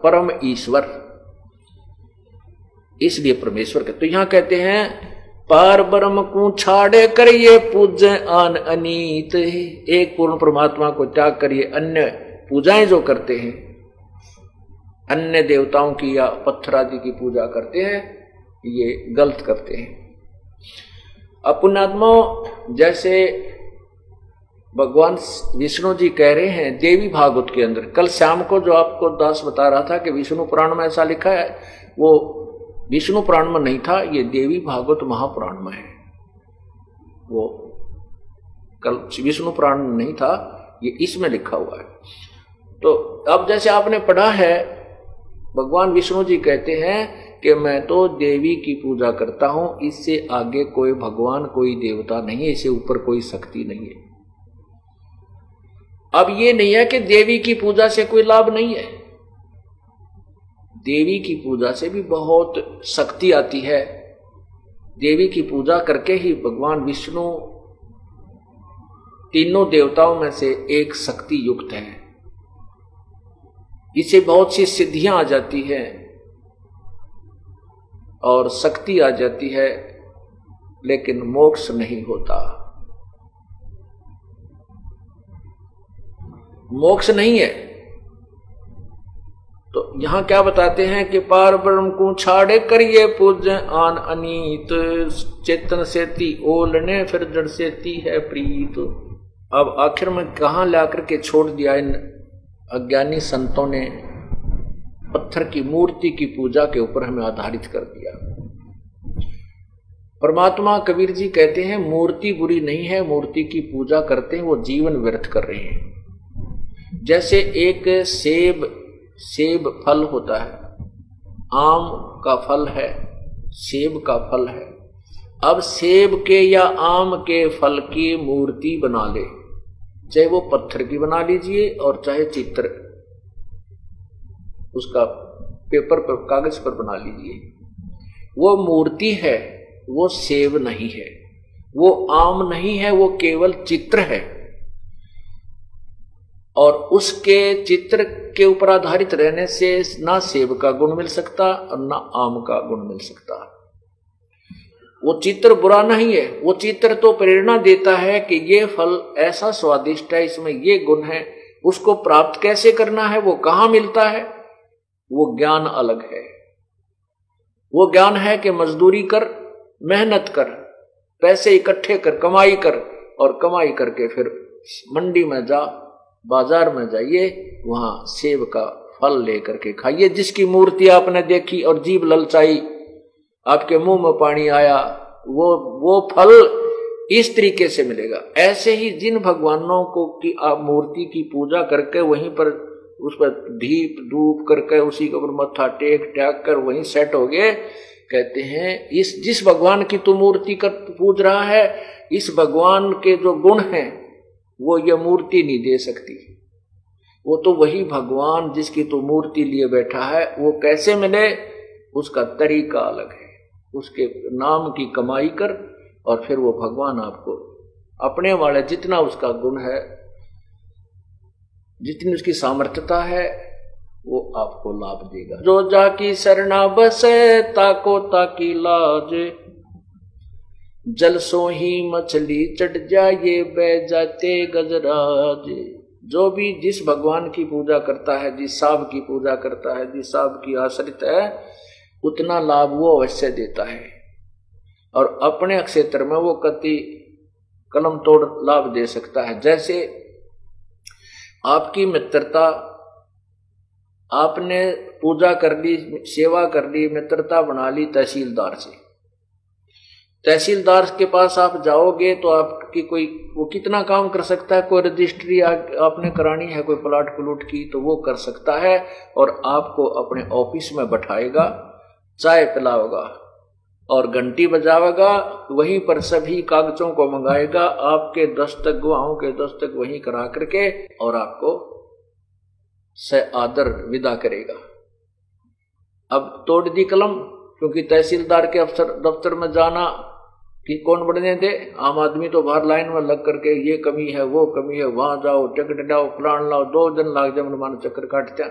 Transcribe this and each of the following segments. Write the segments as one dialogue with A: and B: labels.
A: परम ईश्वर। इसलिए परमेश्वर के तो यहाँ कहते हैं, पार ब्रह्म को छाड़े करिए पूज आन अनीत। एक पूर्ण परमात्मा को त्याग करिए, अन्य पूजाएँ जो करते हैं, अन्य देवताओं की या पत्थर आदि की पूजा करते हैं, ये गलत करते हैं। अपुणात्मा जैसे भगवान विष्णु जी कह रहे हैं, देवी भागवत के अंदर। कल शाम को जो आपको दास बता रहा था कि विष्णु पुराण में ऐसा लिखा है, वो विष्णु पुराण में नहीं था, ये देवी भागवत महापुराण में है। वो कल विष्णु पुराण नहीं था, ये इसमें लिखा हुआ है। तो अब जैसे आपने पढ़ा है, भगवान विष्णु जी कहते हैं कि मैं तो देवी की पूजा करता हूँ, इससे आगे कोई भगवान, कोई देवता नहीं है, इससे ऊपर कोई शक्ति नहीं है। अब ये नहीं है कि देवी की पूजा से कोई लाभ नहीं है। देवी की पूजा से भी बहुत शक्ति आती है। देवी की पूजा करके ही भगवान विष्णु तीनों देवताओं में से एक शक्ति युक्त है। इसे बहुत सी सिद्धियाँ आ जाती है और शक्ति आ जाती है, लेकिन मोक्ष नहीं होता। मोक्ष नहीं है। तो यहाँ क्या बताते हैं कि पार ब्रह्म को छाड़े करिए पूज आन अनीत। चेतन से सेती, ओलने फिर जड़ सेती है प्रीत। अब आखिर में कहा लाकर के छोड़ दिया इन अज्ञानी संतों ने? पत्थर की मूर्ति की पूजा के ऊपर हमें आधारित कर दिया। परमात्मा कबीर जी कहते हैं, मूर्ति बुरी नहीं है, मूर्ति की पूजा करते हैं, वो जीवन व्यर्थ कर रहे हैं। जैसे एक सेब सेब फल होता है, आम का फल है, सेब का फल है। अब सेब के या आम के फल की मूर्ति बना ले। चाहे वो पत्थर की बना लीजिए और चाहे चित्र। उसका पेपर पर, कागज़ पर बना लीजिए। वो मूर्ति है, वो सेब नहीं है। वो आम नहीं है, वो केवल चित्र है। और उसके चित्र के ऊपर आधारित रहने से ना सेब का गुण मिल सकता और ना आम का गुण मिल सकता। वो चित्र बुरा नहीं है, वो चित्र तो प्रेरणा देता है कि ये फल ऐसा स्वादिष्ट है, इसमें ये गुण है, उसको प्राप्त कैसे करना है, वो कहाँ मिलता है? वो ज्ञान अलग है। वो ज्ञान है कि मजदूरी कर, मेहनत कर, पैसे इकट्ठे कर, कमाई कर और कमाई करके फिर मंडी में जा बाज़ार में जाइए, वहाँ सेब का फल लेकर के खाइए, जिसकी मूर्ति आपने देखी और जीव ललचाई, आपके मुँह में पानी आया, वो वो फल इस तरीके से मिलेगा। ऐसे ही जिन भगवानों को की आप मूर्ति की पूजा करके वहीं पर उस पर दीप धूप करके उसी के ऊपर मत्था टेक टैक कर वहीं सेट हो गए, कहते हैं, इस, जिस भगवान की तू मूर्ति कर, पूज रहा है, इस भगवान के जो गुण हैं वो ये मूर्ति नहीं दे सकती। वो तो वही भगवान जिसकी तो मूर्ति लिए बैठा है, वो कैसे मिले? उसका तरीका अलग है। उसके नाम की कमाई कर और फिर वो भगवान आपको अपने वाले जितना उसका गुण है, जितनी उसकी सामर्थ्यता है, वो आपको लाभ देगा। जो जाकी शरणा बसे, ताको ताकी लाज। जल सो ही मछली चढ़ जाए, बह जाते गजराज। जो भी जिस भगवान की पूजा करता है, जिस साब की पूजा करता है, जिस साब की आश्रित है, उतना लाभ वो अवश्य देता है। और अपने क्षेत्र में वो कति कलम तोड़ लाभ दे सकता है। जैसे आपकी मित्रता, आपने पूजा कर ली, सेवा कर ली, मित्रता बना ली तहसीलदार से। तहसीलदार के पास आप जाओगे तो आपकी कोई, वो कितना काम कर सकता है? कोई रजिस्ट्री आपने करानी है, कोई प्लाट प्लूट की तो वो कर सकता है और आपको अपने ऑफ़िस में बैठाएगा, चाय पिलाओगा और घंटी बजावेगा वहीं पर सभी कागजों को मंगाएगा, आपके दस्तक गुआओं के दस्तक वहीं करा करके और आपको से आदर विदा करेगा। अब तोड़ दी कलम, क्योंकि तहसीलदार के अफसर दफ्तर में जाना कि कौन बढ़ने दे? आम आदमी तो बाहर लाइन में लग करके ये कमी है, वो कमी है, वहाँ जाओ, टिकट लाओ प्लान लाओ, दो दिन लाग जाए मान चक्कर काटते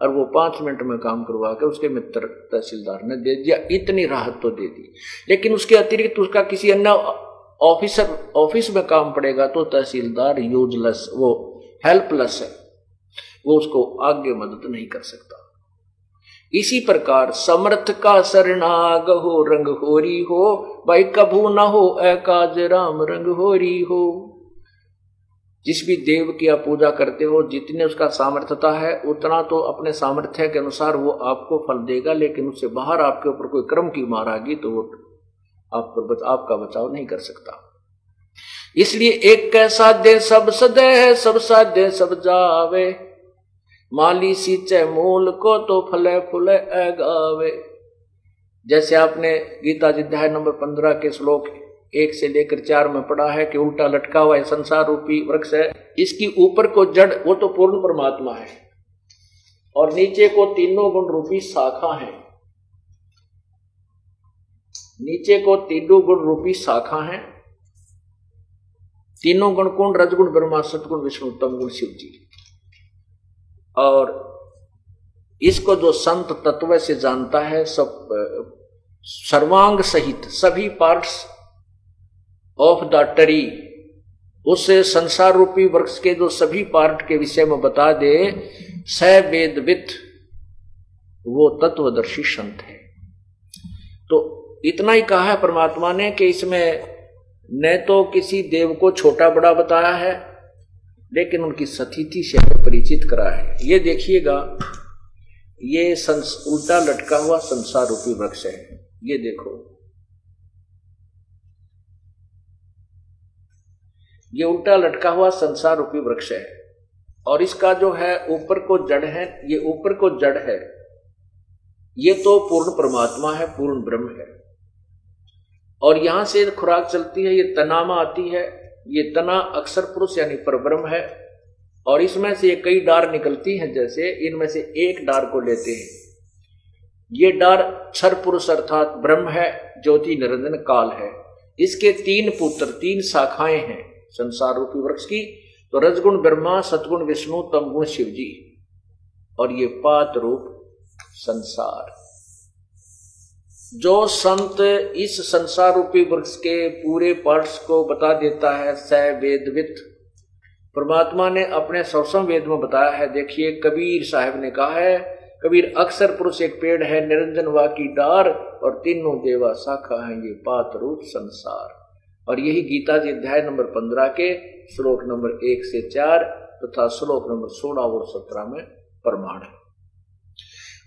A: और वो पाँच मिनट में काम करवा के उसके मित्र तहसीलदार ने दे दिया, इतनी राहत तो दे दी। लेकिन उसके अतिरिक्त उसका किसी अन्य ऑफिसर, ऑफ़िस में काम पड़ेगा तो तहसीलदार यूजलेस वो हेल्पलेस है, वो उसको आगे मदद नहीं कर सकता। इसी प्रकार समर्थ का शरणाग हो रंग होरी हो भाई कभू ना हो एकाज राम रंग होरी हो। जिस भी देव की आप पूजा करते हो जितने उसका सामर्थ्यता है उतना तो अपने सामर्थ्य के अनुसार वो आपको फल देगा लेकिन उससे बाहर आपके ऊपर कोई क्रम की मार आगी तो वो आप पर बच, आपका बचाव नहीं कर सकता। इसलिए एक कैसा दे सब सदे सब साधे सब जावे। माली सींचे मूल को तो फले फुले गावे। जैसे आपने गीता अध्याय नंबर पंद्रह के श्लोक एक से लेकर चार में पढ़ा है कि उल्टा लटका हुआ है, संसार रूपी वृक्ष है। इसकी ऊपर को जड़, वो तो पूर्ण परमात्मा है। और नीचे को तीनों गुण रूपी शाखा है। नीचे को तीनों गुण रूपी शाखा है। तीनों गुण कौन? रजगुण, ब्रह्मा, सतगुण, विष्णु, उत्तम गुण, शिव जी। और इसको जो संत तत्व से जानता है, सब, सर्वांग सहित सभी पार्ट्स ऑफ़ द टरी उस संसार रूपी वृक्ष के जो सभी पार्ट के विषय में बता दे सवेदवित वो तत्वदर्शी संत है। तो इतना ही कहा है परमात्मा ने कि इसमें न तो किसी देव को छोटा बड़ा बताया है लेकिन उनकी सतिथि से परिचित करा है। ये देखिएगा ये संस, उल्टा लटका हुआ संसार रूपी वृक्ष है। ये देखो। ये उल्टा लटका हुआ संसार रूपी वृक्ष है। और इसका जो है ऊपर को जड़ है ये ऊपर को जड़ है। ये तो पूर्ण परमात्मा है पूर्ण ब्रह्म है। और यहाँ से खुराक चलती है ये तनामा आती है ये तना अक्षर पुरुष यानी परब्रह्म है, और इसमें से कई डार निकलती हैं, जैसे इनमें से एक डार को लेते हैं। ये डार क्षर पुरुष अर्थात ब्रह्म है, ज्योति निरंजन काल है। इसके तीन पुत्र, तीन शाखाएँ हैं, संसार रूपी वृक्ष की तो रजगुण ब्रह्मा सतगुण विष्णु, तमगुण शिव जी और ये पात रूप संसार। जो संत इस संसार रूपी वृक्ष के पूरे पार्ट्स को बता देता है स वेदवित परमात्मा ने अपने सौसम वेद में बताया है, देखिए, कबीर साहब ने कहा है, कबीर अक्सर पुरुष एक पेड़ है, निरंजन वा की डार और तीनों देवा शाखा है, ये पात रूप संसार। और यही गीता जी अध्याय नंबर पंद्रह के श्लोक नंबर एक से चार तथा श्लोक नंबर सोलह और सत्रह में प्रमाण है।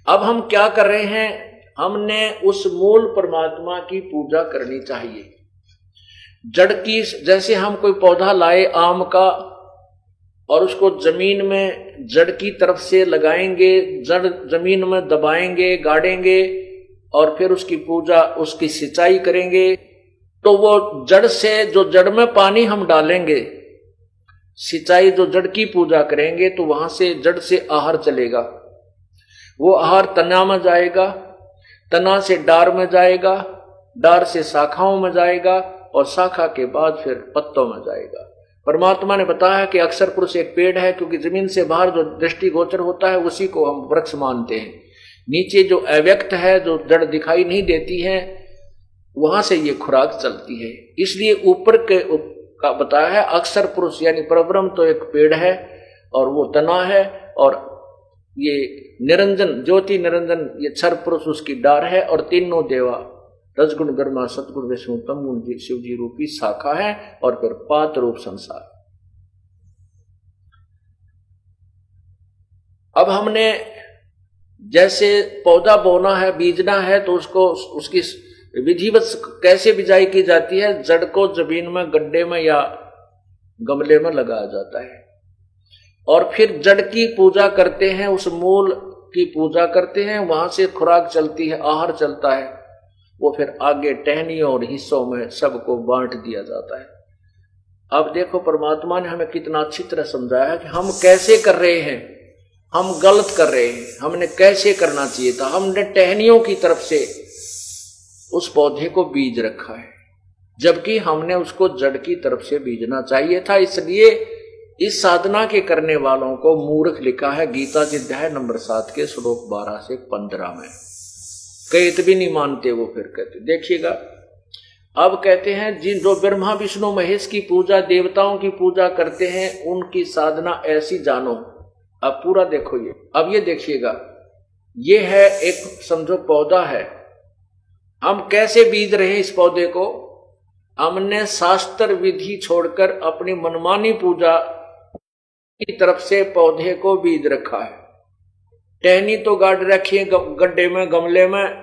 A: अब हम क्या कर रहे हैं? हमने उस मूल परमात्मा की पूजा करनी चाहिए। जड़ की, जैसे हम कोई पौधा लाए आम का, और उसको ज़मीन में जड़ की तरफ़ से लगाएँगे, जड़ ज़मीन में दबाएँगे, गाड़ेंगे, और फिर उसकी पूजा, उसकी सिंचाई करेंगे तो वो जड़ से जो जड़ में पानी हम डालेंगे, सिंचाई जो जड़ की पूजा करेंगे तो वहाँ से जड़ से आहार चलेगा। वो आहार तना में जाएगा तना से डार में जाएगा डार से शाखाओं में जाएगा और शाखा के बाद फिर पत्तों में जाएगा। परमात्मा ने बताया कि अक्सर पुरुष एक पेड़ है क्योंकि ज़मीन से बाहर जो दृष्टि गोचर होता है उसी को हम वृक्ष मानते हैं। नीचे जो अव्यक्त है जो जड़ दिखाई नहीं देती है वहाँ से ये खुराक चलती है। इसलिए ऊपर के उप, का बताया है अक्सर पुरुष यानी परब्रह्म तो एक पेड़ है और वो तना है और ये निरंजन, ज्योति निरंजन, ये क्षर पुरुष उसकी डार है और तीनों देवा, रजगुण, गर्मा सतगुण विष्णु तम गुण जी, शिव जी रूपी शाखा है और फिर पात रूप संसार। अब हमने जैसे पौधा बोना है, बीजना है तो उसको, उसकी विधिवत कैसे बिजाई की जाती है? जड़ को ज़मीन में, गड्ढे में या गमले में लगाया जाता है। और फिर जड़ की पूजा करते हैं, उस मूल की पूजा करते हैं, वहाँ से खुराक चलती है, आहार चलता है। वो फिर आगे टहनियों और हिस्सों में सबको बांट दिया जाता है। अब देखो, परमात्मा ने हमें कितना अच्छी तरह समझाया कि हम कैसे कर रहे हैं, हम गलत कर रहे हैं, हमने कैसे करना चाहिए था, हमने टहनियों की तरफ़ से उस पौधे को बीज रखा है, जबकि हमने उसको जड़ की तरफ़ से बीजना चाहिए था, इसलिए इस साधना के करने वालों को मूर्ख लिखा है गीता जी अध्याय नंबर सात के श्लोक बारह से पंद्रह में। कहते भी नहीं मानते वो, फिर कहते, देखिएगा, अब कहते हैं, जिन जो ब्रह्मा, विष्णु, महेश की पूजा, देवताओं की पूजा करते हैं, उनकी साधना ऐसी जानो। अब पूरा देखो ये, अब ये देखिएगा, ये है एक, समझो, पौधा है। हम कैसे बीज रहे इस पौधे को? हमने शास्त्र विधि छोड़कर अपनी मनमानी पूजा की तरफ़ से पौधे को बीज रखा है। टहनी तो गाड़ रखी है गड्ढे में, गमले में।